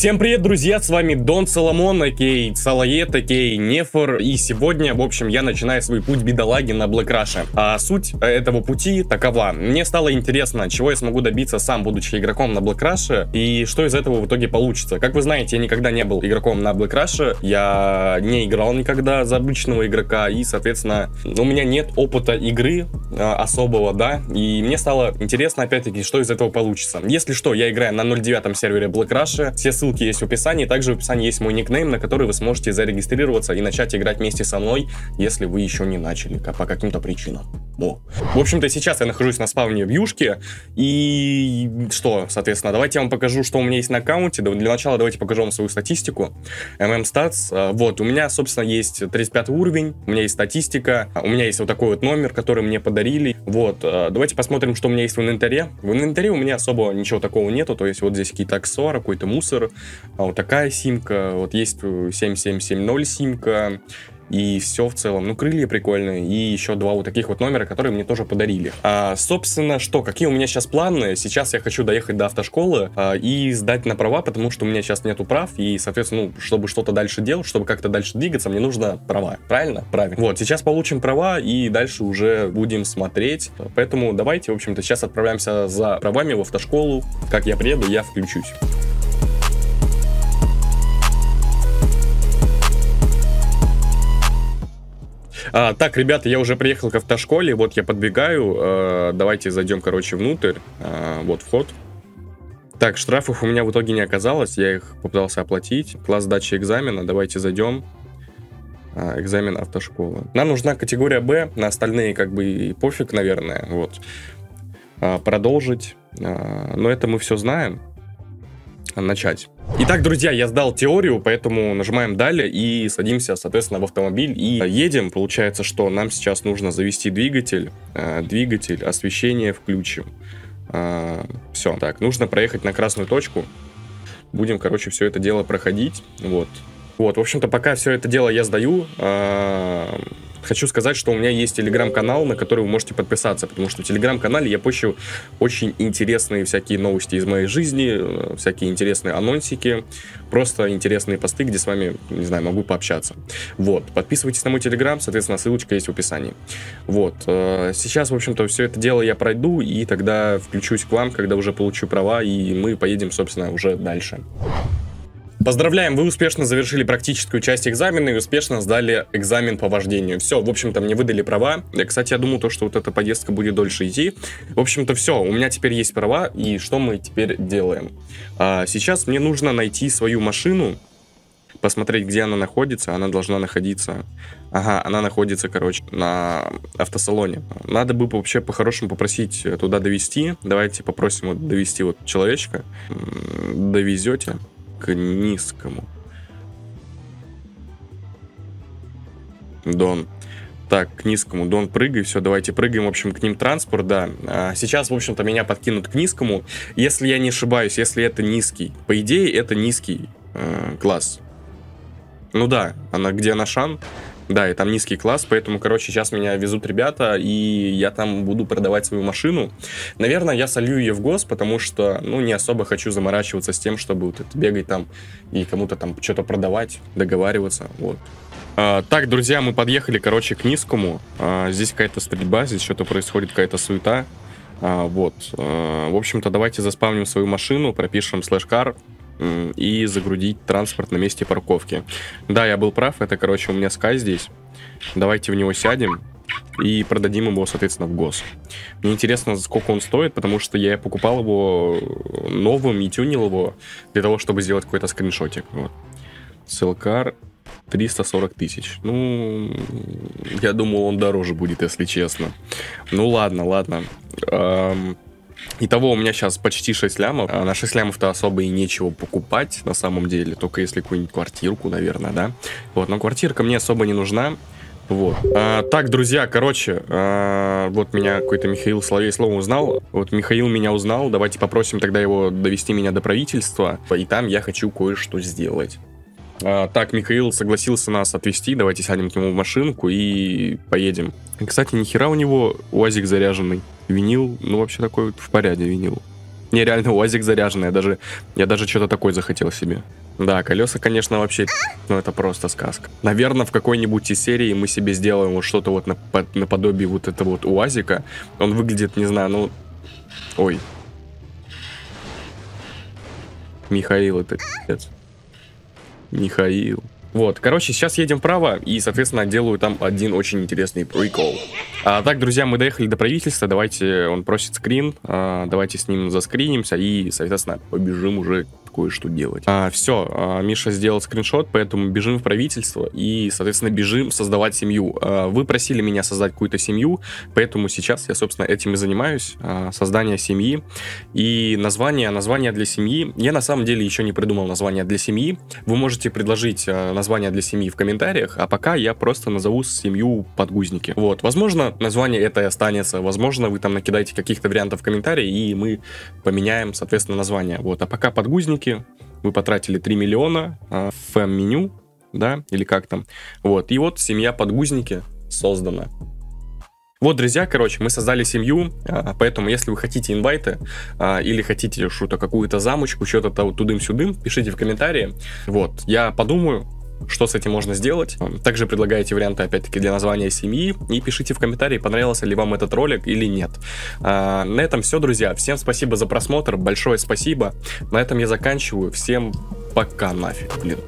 Всем привет, друзья, с вами Дон Соломон, окей, Салает, окей, Нефор, и сегодня, в общем, я начинаю свой путь бедолаги на Black Rush. А суть этого пути такова. Мне стало интересно, чего я смогу добиться сам, будучи игроком на Black Rush, и что из этого в итоге получится. Как вы знаете, я никогда не был игроком на Black Rush, я не играл никогда за обычного игрока, и, соответственно, у меня нет опыта игры а, особого, да, и мне стало интересно, опять-таки, что из этого получится. Если что, я играю на 0.9 сервере Black Rush, все ссылки есть в описании. Также в описании есть мой никнейм, на который вы сможете зарегистрироваться и начать играть вместе со мной, если вы еще не начали по каким-то причинам. О. В общем-то, сейчас я нахожусь на спавне в Юшке. И что, соответственно, давайте я вам покажу, что у меня есть на аккаунте. Для начала давайте покажу вам свою статистику. MM Stats. А, вот, у меня, собственно, есть 35 уровень, у меня есть статистика, у меня есть вот такой вот номер, который мне подарили. Вот, а, давайте посмотрим, что у меня есть в инвентаре. В инвентаре у меня особо ничего такого нету, то есть вот здесь какие-то аксессуары, какой-то мусор, а вот такая симка, вот есть 7770 симка, и все в целом. Ну, крылья прикольные, и еще два вот таких вот номера, которые мне тоже подарили. А, собственно, что, какие у меня сейчас планы? Сейчас я хочу доехать до автошколы а, и сдать на права, потому что у меня сейчас нету прав, и, соответственно, ну, чтобы что-то дальше делать, чтобы как-то дальше двигаться, мне нужно права. Правильно? Правильно. Вот, сейчас получим права, и дальше уже будем смотреть. Поэтому давайте, в общем-то, сейчас отправляемся за правами в автошколу. Как я приеду, я включусь. А, так, ребята, я уже приехал к автошколе, вот я подбегаю, э, давайте зайдем, короче, внутрь, э, вот вход. Так, штрафов у меня в итоге не оказалось, я их попытался оплатить. Класс сдачи экзамена, давайте зайдем. А, экзамен автошколы. Нам нужна категория Б, на остальные как бы и пофиг, наверное, вот. А, продолжить, а, но это мы все знаем. Начать. Итак, друзья, я сдал теорию, поэтому нажимаем далее и садимся, соответственно, в автомобиль и едем. Получается, что нам сейчас нужно завести двигатель, э, двигатель, освещение включим. Э, все, так, нужно проехать на красную точку. Будем, короче, все это дело проходить, вот. Вот, в общем-то, пока все это дело я сдаю, э, Хочу сказать, что у меня есть телеграм-канал, на который вы можете подписаться, потому что в телеграм-канале я пощу очень интересные всякие новости из моей жизни, э, всякие интересные анонсики, просто интересные посты, где с вами, не знаю, могу пообщаться. Вот, подписывайтесь на мой телеграм, соответственно, ссылочка есть в описании. Вот, э, сейчас, в общем-то, все это дело я пройду, и тогда включусь к вам, когда уже получу права, и мы поедем, собственно, уже дальше. Поздравляем, вы успешно завершили практическую часть экзамена и успешно сдали экзамен по вождению. Все, в общем-то, мне выдали права. Я, кстати, я думал, то, что вот эта поездка будет дольше идти. В общем-то, все, у меня теперь есть права, и что мы теперь делаем? А, сейчас мне нужно найти свою машину, посмотреть, где она находится. Она должна находиться... Ага, она находится, короче, на автосалоне. Надо бы вообще по-хорошему попросить туда довести. Давайте попросим вот довести вот человечка. Довезете к низкому. Дон. Так, к низкому. Дон, прыгай. Все, давайте прыгаем. В общем, к ним транспорт, да. А сейчас, в общем-то, меня подкинут к низкому. Если я не ошибаюсь, если это низкий. По идее, это низкий э, класс. Ну да, она где Анашан. Да, и там низкий класс, поэтому, короче, сейчас меня везут ребята, и я там буду продавать свою машину. Наверное, я солью ее в гос, потому что, ну, не особо хочу заморачиваться с тем, чтобы вот это бегать там и кому-то там что-то продавать, договариваться, вот. А, так, друзья, мы подъехали, короче, к низкому. А, здесь какая-то стрельба, здесь что-то происходит, какая-то суета. А, вот. А, в общем-то, давайте заспавним свою машину, пропишем слэш-кар, и загрузить транспорт на месте парковки. Да, я был прав, это, короче, у меня Sky здесь. Давайте в него сядем и продадим его, соответственно, в ГОС. Мне интересно, сколько он стоит, потому что я покупал его новым и тюнил его для того, чтобы сделать какой-то скриншотик. Вот. Селкар 340 тысяч. Ну, я думал, он дороже будет, если честно. Ну, ладно, ладно. Эм, Итого у меня сейчас почти 6 лямов. А на 6 лямов-то особо и нечего покупать на самом деле, только если какую-нибудь квартирку, наверное, да. Вот, но квартирка мне особо не нужна. Вот. А, так, друзья, короче, а, вот меня какой-то Михаил Соловей слово узнал. Вот Михаил меня узнал. Давайте попросим тогда его довести меня до правительства. И там я хочу кое-что сделать. А, так, Михаил согласился нас отвезти. Давайте сядем к нему в машинку и поедем. Кстати, нихера у него УАЗик заряженный. Винил, ну вообще такой в порядке винил. Нереально УАЗик заряженный, я даже, я даже что-то такое захотел себе. Да, колеса, конечно, вообще, ну это просто сказка. Наверное, в какой-нибудь из серии мы себе сделаем вот что-то вот наподобие вот этого вот УАЗика. Он выглядит, не знаю, ну... Ой. Михаил, это пиздец. Михаил. Вот, короче, сейчас едем вправо и, соответственно, делаю там один очень интересный прикол. А, так, друзья, мы доехали до правительства, давайте, он просит скрин, а, давайте с ним заскринимся и, соответственно, побежим уже кое-что делать. А, все, а, Миша сделал скриншот, поэтому бежим в правительство и, соответственно, бежим создавать семью. А, вы просили меня создать какую-то семью, поэтому сейчас я, собственно, этим и занимаюсь. А, создание семьи и название, название для семьи. Я на самом деле еще не придумал название для семьи. Вы можете предложить а, название для семьи в комментариях, а пока я просто назову семью подгузники. Вот, возможно, название это и останется, возможно, вы там накидаете каких-то вариантов в комментарии, и мы поменяем, соответственно, название. Вот, а пока подгузники вы потратили 3 миллиона а, в фэм-меню, да, или как там. Вот, и вот семья подгузники создана. Вот, друзья, короче, мы создали семью, а, поэтому если вы хотите инвайты а, или хотите что-то, какую-то замочку, что-то тудым-сюдым, пишите в комментарии. Вот, я подумаю, что с этим можно сделать. Также предлагайте варианты, опять-таки, для названия семьи. И пишите в комментарии, понравился ли вам этот ролик или нет. А, на этом все, друзья. Всем спасибо за просмотр. Большое спасибо. На этом я заканчиваю. Всем пока нафиг, блин.